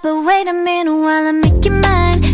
but wait a minute while I make you mine.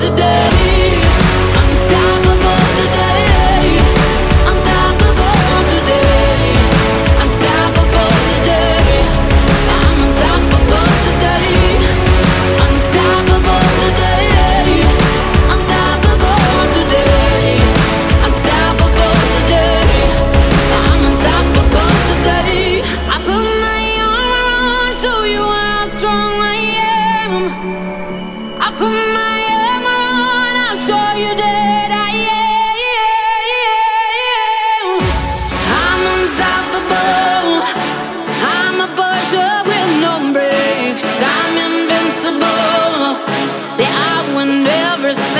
today invincible. Yeah, I win every single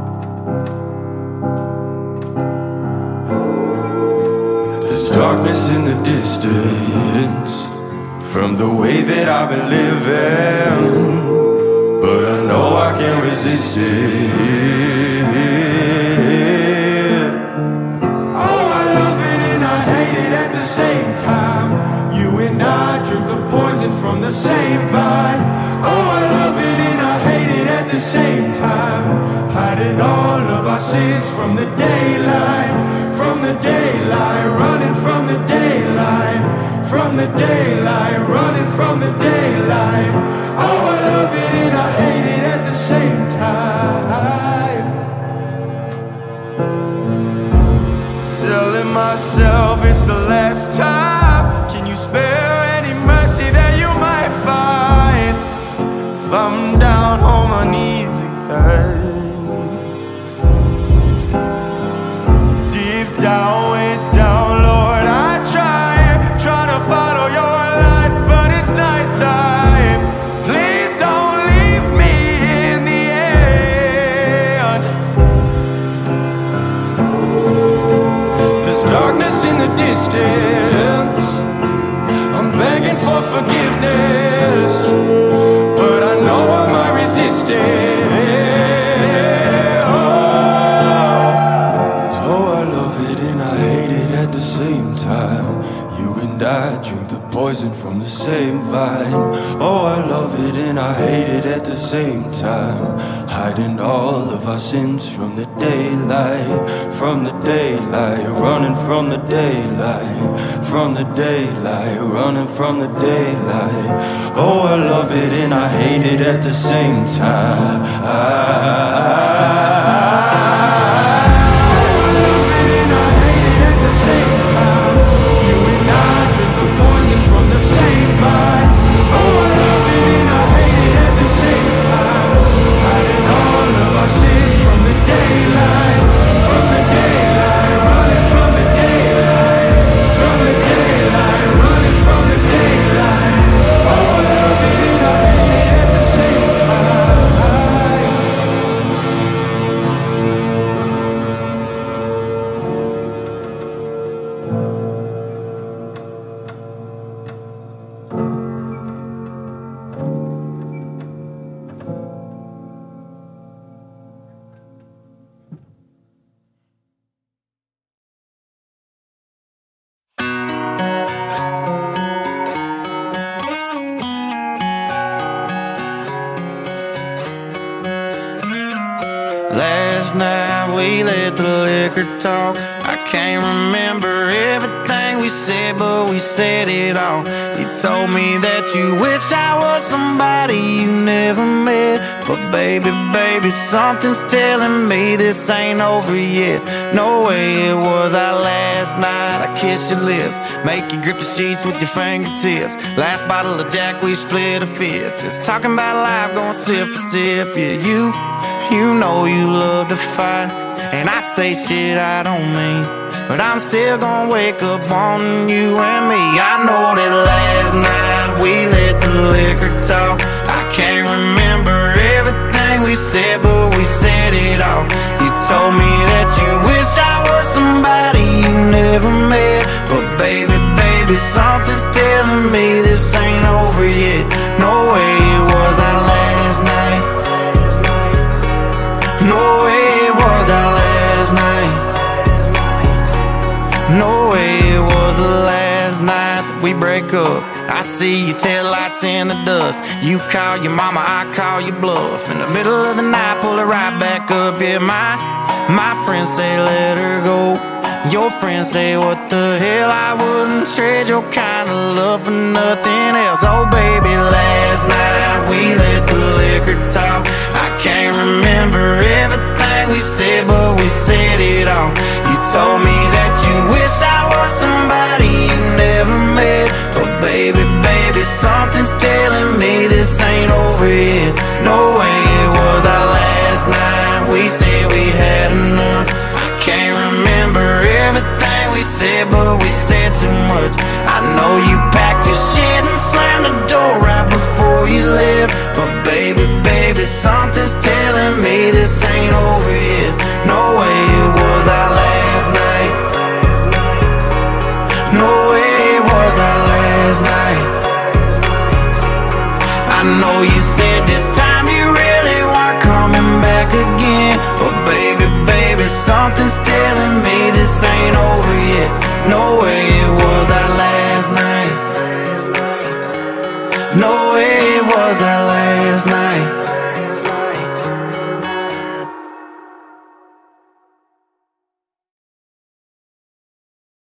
Darkness in the distance from the way that I've been living, but I know I can't resist it. Oh, I love it and I hate it at the same time. You and I drink the poison from the same vine. Oh, I love it and I hate it at the same time. Hiding all of our sins from the daylight, from the daylight, running from the daylight, from the daylight, running from the daylight. Oh, I love it and I hate it at the same time. Telling myself it's the last distance. I'm begging for forgiveness, but I know I might poison from the same vine. Oh, I love it and I hate it at the same time. Hiding all of our sins from the daylight, from the daylight, running from the daylight, from the daylight, running from the daylight. Oh, I love it and I hate it at the same time. Last night we let the liquor talk. I can't remember everything we said, but we said it all. You told me that you wish I was somebody you never met. But baby, baby, something's telling me this ain't over yet. No way it was our last night. I kissed your lips, make you grip the sheets with your fingertips. Last bottle of Jack, we split a fifth. Just talking about life, going sip for sip. Yeah, you, you know you love to fight. And I say shit I don't mean. But I'm still gonna wake up wanting you and me. I know that last You told me that you wish I was somebody you never met. But baby, baby, something's telling me this ain't over yet. No way we break up. I see your taillights in the dust. You call your mama, I call your bluff. In the middle of the night, pull it right back up. Yeah, my my friends say let her go. Your friends say what the hell I wouldn't trade your kind of love for nothing else. Oh baby, last this ain't over yet. No way it was our last night. We said we'd had enough. I can't remember everything we said, but we said too much. I know you Something's telling me this ain't over yet. No way it was